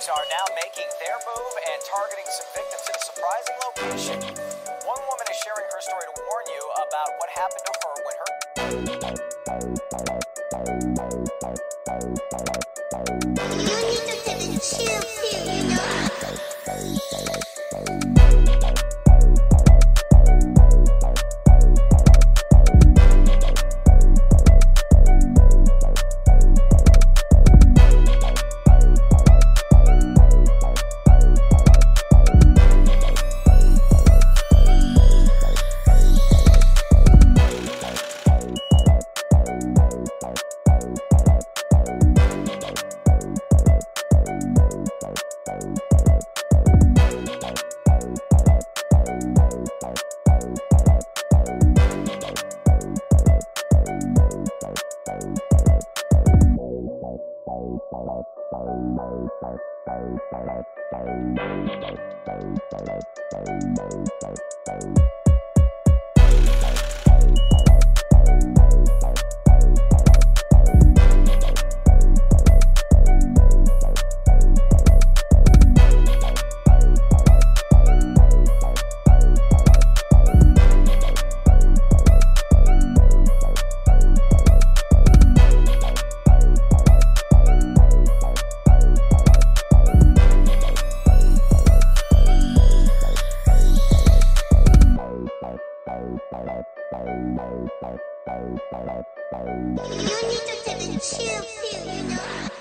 Are now making their move and targeting some victims in a surprising location. One woman is sharing her story to warn you about what happened to her when her. You need to chill you know? You need to take a chill pill, you know?